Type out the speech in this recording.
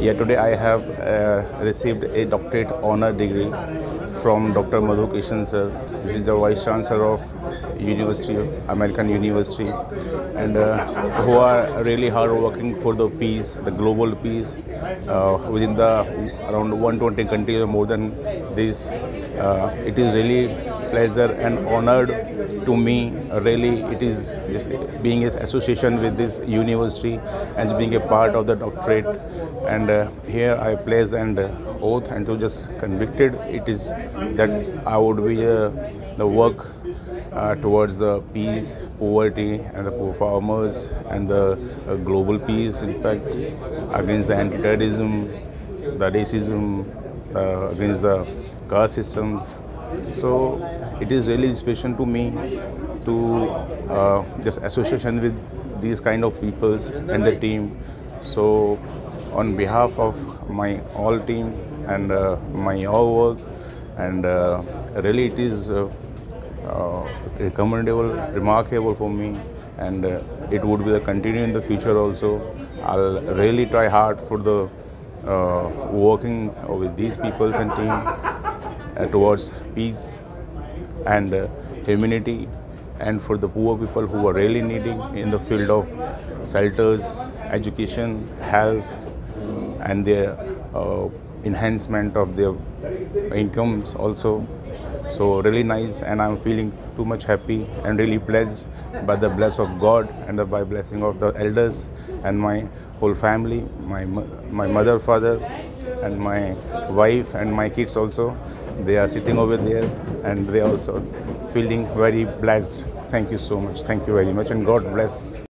Yeah, today I have uh, received a doctorate honor degree from Dr. Madhu Krishan sir, which is the Vice Chancellor of University, American University, and uh, who are really hard working for the peace, the global peace uh, within the around 120 countries or more than this. Uh, it is really pleasure and honored to me. Really, it is being in association with this university and being a part of the doctorate. And uh, here I place and uh, oath and to just convicted it is that I would be uh, the work uh, towards the peace, poverty, and the farmers, and the uh, global peace. In fact, against anti-terrorism, the racism, against the caste systems. So it is really inspiration to me to uh, just association with these kind of peoples and the team. So on behalf of my all team and uh, my all work, and uh, really it is. Uh, uh, recommendable, remarkable for me, and uh, it would be the continue in the future also. I'll really try hard for the uh, working with these peoples and team uh, towards peace and uh, humanity, and for the poor people who are really needing in the field of shelters, education, health, and their uh, enhancement of their incomes also. So really nice, and I'm feeling too much happy and really blessed by the bless of God and the by blessing of the elders and my whole family, my my mother, father, and my wife and my kids also. They are sitting over there, and they also feeling very blessed. Thank you so much. Thank you very much, and God bless.